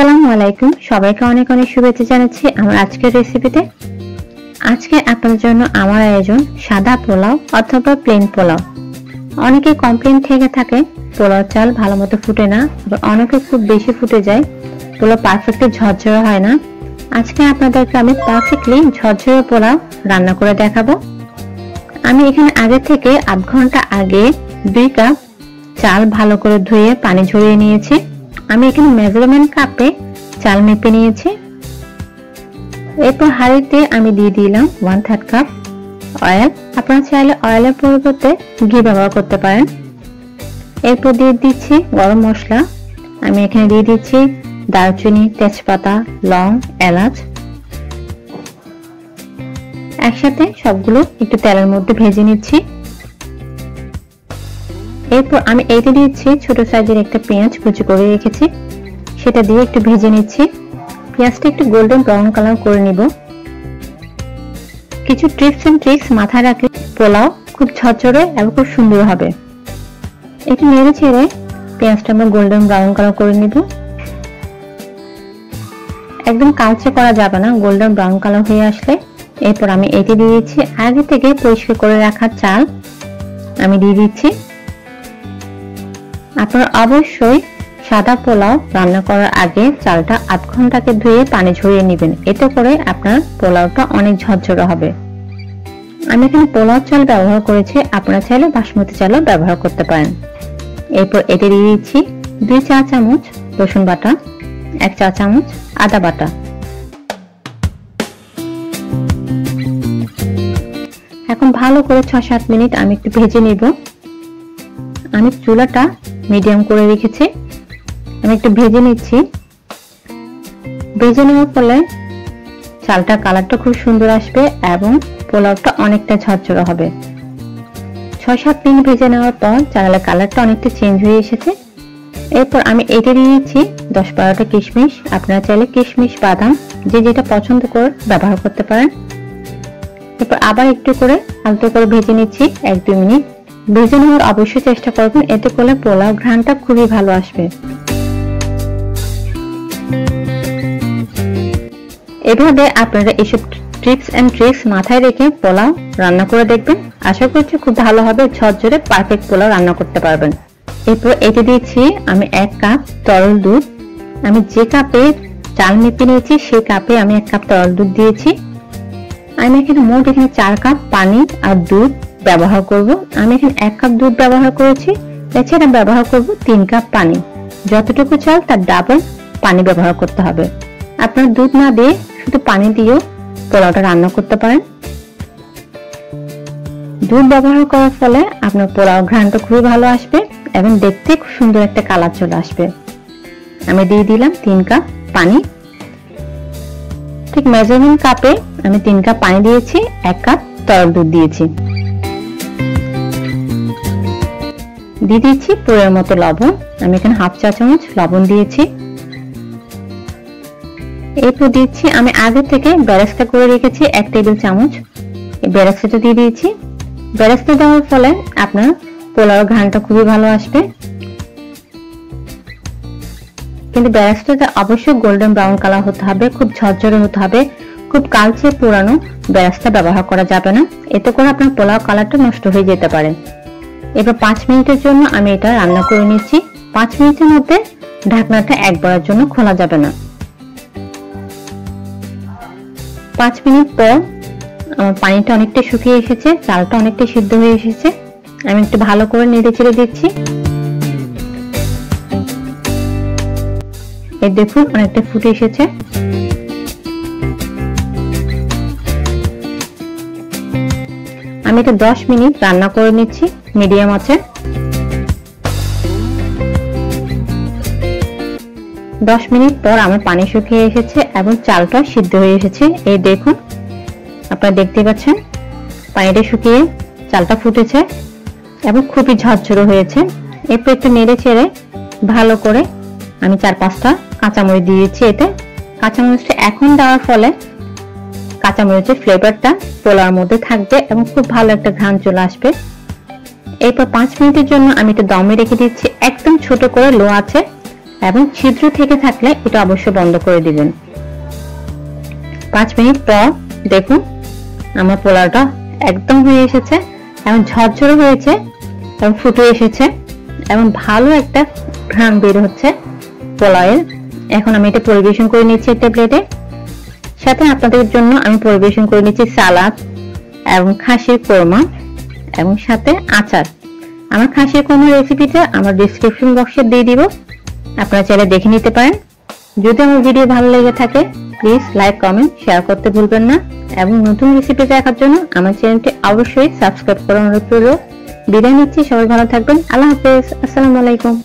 আসসালামু আলাইকুম। সবাইকে অনেক অনেক শুভেচ্ছা জানাচ্ছি আমার আজকের রেসিপিতে আজকে আপনাদের জন্য আমার আয়োজন সাদা পোলাও অথবা প্লেন পোলাও। অনেকে কমপ্লেন থেকে থাকে পোলাও চাল ভালো মতো ফুটে না, আবার অনেকে খুব বেশি ফুটে যায়, পোলাও পারফেক্টলি ঝরঝরে হয় না। আজকে আপনাদেরকে আমি পারফেক্টলি ঝরঝরে পোলাও রান্না করে দেখাবো। আমি এখানে আগে থেকে আধ ঘণ্টা আগে দুই কাপ চাল ভালো করে ধুয়ে পানি ঝরিয়ে নিয়েছি। আমি এখানে মেজারমেন্ট কাপে চাল মেপে নিয়েছি। এরপর হাঁড়িতে আমি দিয়ে দিলাম ওয়ান থার্ড কাপ অয়েল আপনারা চাইলে অয়েলের পরিবর্তে ঘি ব্যবহার করতে পারেন। এরপর দিয়ে দিচ্ছি গরম মশলা। আমি এখানে দিয়ে দিচ্ছি দারচিনি, তেজপাতা, লং, এলাচ। একসাথে সবগুলো একটু তেলের মধ্যে ভেজে নিচ্ছি। এরপর আমি এইতে দিচ্ছি ছোট সাইজের একটা পেঁয়াজ কুচি করে রেখেছি। সেটা দিয়ে একটু ভেজে নিচ্ছি। পেঁয়াজটা একটু গোল্ডেন ব্রাউন কালার করে নিব। কিছু ট্রিপস এন্ড ট্রিক্স মাথায় রাখলে পোলাও খুব ঝরঝরে এবং খুব সুন্দর হবে। একটু নেড়ে ছেড়ে পেঁয়াজটা আমরা গোল্ডেন ব্রাউন কালার করে নিব। একদম কালচে করা যাবে না, গোল্ডেন ব্রাউন কালার হয়ে আসলে। এরপর আমি এটি দিয়ে দিচ্ছি আগে থেকে পরিষ্কার করে রাখা চাল আমি দিয়ে দিচ্ছি। আপনারা অবশ্যই সাদা পোলাও রান্না করার আগে চালটা আধ ঘন্টাকে ধুয়ে পানি ঝরিয়ে নেবেন। এতে করে আপনার পোলাওটা অনেক ঝরঝরে হবে। আমি এখানে পোলাও চাল ব্যবহার করেছি, আপনারা চাইলে বাসমতি চালও ব্যবহার করতে পারেন। এরপর এতে দিয়ে দিচ্ছি দুই চা চামচ রসুন বাটা, এক চা চামচ আদা বাটা। এখন ভালো করে ছ সাত মিনিট আমি একটু ভেজে নিব। আমি চুলাটা মিডিয়াম করে রেখেছি। আমি একটু ভেজে নিচ্ছি। ভেজে নেওয়ার ফলে চালটা কালারটা খুব সুন্দর আসবে এবং পোলাওটা অনেকটা ঝরঝরে হবে। ছয় সাত মিনিট ভেজে নেওয়ার পর চালের কালারটা অনেকটা চেঞ্জ হয়ে এসেছে। এরপর আমি এটে দিয়ে দিচ্ছি দশ বারোটা কিশমিশ। আপনারা চাইলে কিশমিশ, বাদাম, যে যেটা পছন্দ করে ব্যবহার করতে পারেন। এরপর আবার একটু করে আলতো করে ভেজে নিচ্ছি এক দুই মিনিট। ভেজে নেওয়ার অবশ্যই চেষ্টা করবেন। এতে করলে পোলাও ঘ্রাণটা খুবই ভালো আসবে। এভাবে আপনারা এসব ট্রিপস এন্ড ট্রিক্স মাথায় রেখে পোলাও রান্না করে দেখবেন। আশা করছি খুব ভালো হবে, ঝরঝরে পারফেক্ট পোলাও রান্না করতে পারবেন। এরপর এতে দিয়েছি আমি এক কাপ তরল দুধ। আমি যে কাপে চাল মেপে নিয়েছি, সেই কাপে আমি এক কাপ তরল দুধ দিয়েছি। আমি এখানে মোট এখানে চার কাপ পানি আর দুধ ব্যবহার করব। আমি এখানে এক কাপ দুধ ব্যবহার করেছি, এছাড়া ব্যবহার করব তিন কাপ পানি। যতটুকু চাল, তার ডাবল পানি ব্যবহার করতে হবে। আপনার দুধ না দিয়ে শুধু পানি দিয়েও পোলাওটা রান্না করতে পারেন। দুধ ব্যবহার করার ফলে আপনার পোলাও ঘ্রাণটা খুবই ভালো আসবে এবং দেখতে খুব সুন্দর একটা কালার চলে আসবে। আমি দিয়ে দিলাম তিন কাপ পানি। ঠিক মেজারমেন্ট কাপে আমি তিন কাপ পানি দিয়েছি, এক কাপ তরল দুধ দিয়েছি। দিয়ে দিচ্ছি পুরের মতো লবণ। আমি এখানে হাফ চা চামচ লবণ দিয়েছি। এরপর দিচ্ছি, আমি আগে থেকে বেরেস্তা করে রেখেছি এক টেবিল চামচ। বেরেস্তাটা দিয়ে দিয়েছি। বেরেস্তা দেওয়ার ফলে আপনার পোলাও খুবই ভালো আসবে। কিন্তু বেরেস্তাটা অবশ্যই গোল্ডেন ব্রাউন কালার হতে হবে, খুব ঝরঝরে হতে হবে। খুব কালচে পুরানো বেরেস্তা ব্যবহার করা যাবে না। এতে করে আপনার পোলাও কালারটা নষ্ট হয়ে যেতে পারে। এবার পাঁচ মিনিটের জন্য আমি এটা রান্না করে নিচ্ছি। পাঁচ মিনিটের মধ্যে ঢাকনাটা একবারের জন্য খোলা যাবে না। পাঁচ মিনিট পর আমার পানিটা অনেকটা শুকিয়ে এসেছে, চালটা অনেকটা সিদ্ধ হয়ে এসেছে। আমি একটু ভালো করে নেড়ে চেড়ে দিচ্ছি। এই দেখুন, অনেকটা ফুটে এসেছে। আমি এটা দশ মিনিট রান্না করে নিচ্ছি। মিডিয়াম আছে। দশ মিনিট পর আমার পানি শুকিয়ে এসেছে এবং চালটা সিদ্ধ হয়ে এসেছে। এই দেখুন, আপনারা দেখতে পাচ্ছেন, পানিটা শুকিয়ে চালটা ফুটেছে এবং খুবই ঝরঝরো হয়েছে। এরপর একটু নেড়ে চেড়ে ভালো করে আমি চার পাঁচটা কাঁচামরিচ দিয়েছি এতে। কাঁচামরিচটা এখন দেওয়ার ফলে কাঁচামরিচের ফ্লেভারটা পোলার মধ্যে থাকবে এবং খুব ভালো একটা ঘ্রাণ চলে আসবে। এরপর পাঁচ মিনিটের জন্য আমি একটু দমে রেখে দিচ্ছি। একদম ছোট করে লো আছে এবং ছিদ্র থেকে থাকলে এটা অবশ্যই বন্ধ করে দিবেন। পাঁচ মিনিট পর দেখুন আমার পোলাওটা একদম হয়ে এসেছে এবং ঝরঝরে হয়েছে এবং ফুটে এসেছে এবং ভালো একটা ঘ্রাণ বের হচ্ছে পোলাওয়ের। এখন আমি এটা পরিবেশন করে নিচ্ছি একটা প্লেটে। সাথে আপনাদের জন্য আমি পরিবেশন করে নিচ্ছি সালাদ এবং খাসির কোরমা। এবং সাথে আচার। আমার খাসির কোরমা রেসিপিটা আমার ডিসক্রিপশন বক্সে দিয়ে দিব। আপনারা চাইলে দেখে নিতে পারেন। যদি আমার ভিডিও ভালো লেগে থাকে প্লিজ লাইক কমেন্ট শেয়ার করতে ভুলবেন না। এবং নতুন রেসিপি দেখার জন্য আমার চ্যানেলটি অবশ্যই সাবস্ক্রাইব করার অনুরোধ রইল। বিদায় নিচ্ছি, সবাই ভালো থাকবেন। আল্লাহ হাফেজ। আসসালামু আলাইকুম।